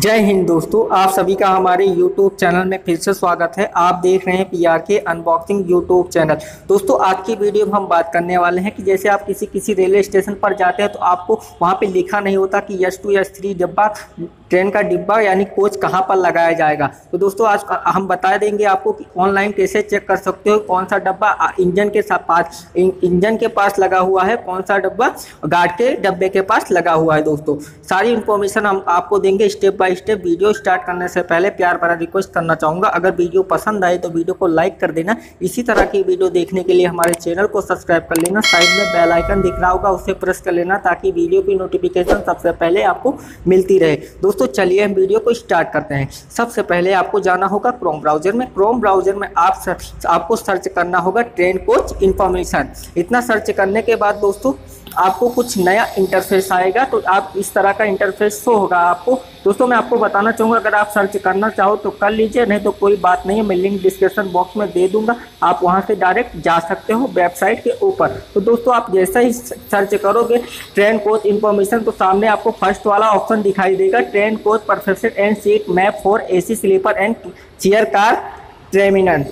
जय हिंद दोस्तों, आप सभी का हमारे YouTube चैनल में फिर से स्वागत है। आप देख रहे हैं P R K unboxing YouTube channel. दोस्तों, आज की वीडियो में हम बात करने वाले हैं कि जैसे आप किसी किसी रेलवे स्टेशन पर जाते हैं तो आपको वहाँ पे लिखा नहीं होता कि यस टू यस थ्री डिब्बा ट्रेन का डिब्बा यानी कोच कहाँ पर लगाया जाएगा? तो दोस्तों, आज हम बता देंगे आपको कि ऑनलाइन कैसे चेक कर सकते हो, कौन सा डब्बा इंजन के पास इंजन के पास लगा हुआ है, कौन सा डब्बा गार्ड के डब्बे के पास लगा हुआ है दोस्तों। सारी इन्फॉर्मेशन हम आपको देंगे step by step. Video start करने से पहले प्यार भरा रिक्वेस्ट करना चाहूँगा, अगर वीडियो पसंद आए तो वीडियो को लाइक कर देना। इसी तरह की वीडियो देखने के लिए हमारे चैनल को सब्सक्राइब कर लेना, साइड में बेल आइकन दिख रहा होगा, उसे प्रेस कर लेना ताकि वीडियो की नोटिफिकेशन सबसे पहले आपको मिलती रहे। दोस्तों चलिए हम वीडियो को स्टार्ट करते हैं। सबसे पहले आपको जाना होगा क्रोम ब्राउज़र में। क्रोम ब्राउज़र में आप सर, आपको सर्च करना होगा ट्रेन कोच इन्फॉर्मेशन इतना सर्च करने के बाद दोस्तों आपको कुछ नया इंटरफेस आएगा तो आप इस तरह का इंटरफेस शो होगा आपको। दोस्तों, मैं आपको बताना चाहूँगा, अगर आप सर्च करना चाहो तो कर लीजिए, नहीं तो कोई बात नहीं है, मैं लिंक डिस्क्रिप्शन बॉक्स में दे दूँगा। आप वहाँ से डायरेक्ट जा सकते हो वेबसाइट के ऊपर। तो दोस्तों, आप जैसा ही सर्च करोगे ट्रेन कोच इन्फॉर्मेशन तो सामने आपको फ़र्स्ट वाला ऑप्शन दिखाई देगा train coach position and seat map for AC sleeper and chair car terminal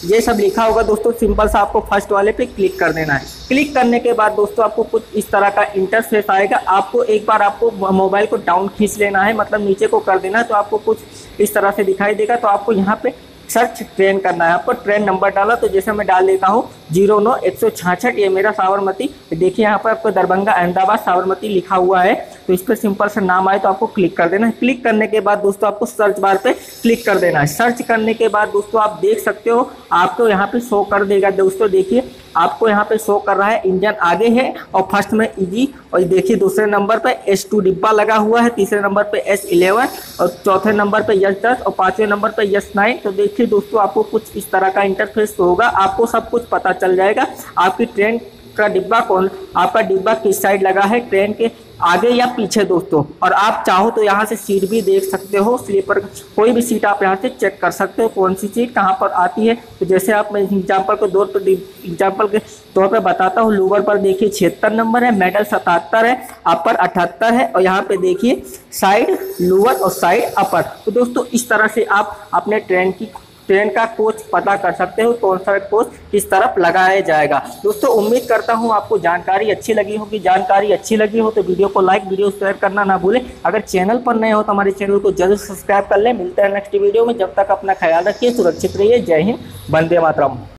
ये सब लिखा होगा दोस्तों, सिंपल सा आपको फ़र्स्ट वाले पे क्लिक कर देना है। क्लिक करने के बाद दोस्तों, आपको कुछ इस तरह का इंटरफेस आएगा। आपको एक बार आपको मोबाइल को डाउन खींच लेना है मतलब नीचे को कर देना है तो आपको कुछ इस तरह से दिखाई देगा। तो आपको यहाँ पे सर्च ट्रेन करना है। आपको ट्रेन नंबर डाला तो जैसे मैं डाल देता हूँ, ज़ीरो नौ एक सौ छाछठ, ये मेरा साबरमती। देखिए यहाँ पर आपको दरभंगा अहमदाबाद साबरमती लिखा हुआ है। तो इस पर सिंपल सा नाम आए तो आपको क्लिक कर देना है। क्लिक करने के बाद दोस्तों आपको सर्च बार पे क्लिक कर देना है। सर्च करने के बाद दोस्तों आप देख सकते हो, आपको यहाँ पे शो कर देगा। दोस्तों देखिए, आपको यहाँ पे शो कर रहा है, इंजन आगे है और फ़र्स्ट में इजी और देखिए दूसरे नंबर पे एस टू डिब्बा लगा हुआ है, तीसरे नंबर पे एस इलेवन और चौथे नंबर पे यस दस और पाँचवें नंबर पे यस नाइन तो देखिए दोस्तों आपको कुछ इस तरह का इंटरफेस होगा, आपको सब कुछ पता चल जाएगा। आपकी ट्रेन का डिब्बा कौन? आपका डिब्बा किस साइड लगा है? ट्रेन के आगे या पीछे दोस्तों? और आप चाहो तो यहाँ से सीट भी देख सकते हो, स्लीपर कोई भी सीट आप यहाँ से चेक कर सकते हो, कौन सी सीट कहाँ पर आती है। तो जैसे आप मैं एग्ज़ाम्पल को दो पर एग्ज़ाम्पल के तौर पर बताता हूँ, लोअर पर देखिए छिहत्तर नंबर है, मेडल सतहत्तर है, अपर अठहत्तर है, और यहाँ पे देखिए साइड लोअर और साइड अपर। तो दोस्तों, इस तरह से आप अपने ट्रेन की ट्रेन का कोच पता कर सकते हो कौन सा कोच किस तरफ़ लगाया जाएगा। दोस्तों, उम्मीद करता हूँ आपको जानकारी अच्छी लगी होगी। जानकारी अच्छी लगी हो तो वीडियो को लाइक वीडियो शेयर करना ना भूलें। अगर चैनल पर नए हो तो हमारे चैनल को ज़रूर सब्सक्राइब कर लें। मिलते हैं नेक्स्ट वीडियो में। जब तक अपना ख्याल रखिए, सुरक्षित रहिए। जय हिंद, वंदे मातरम।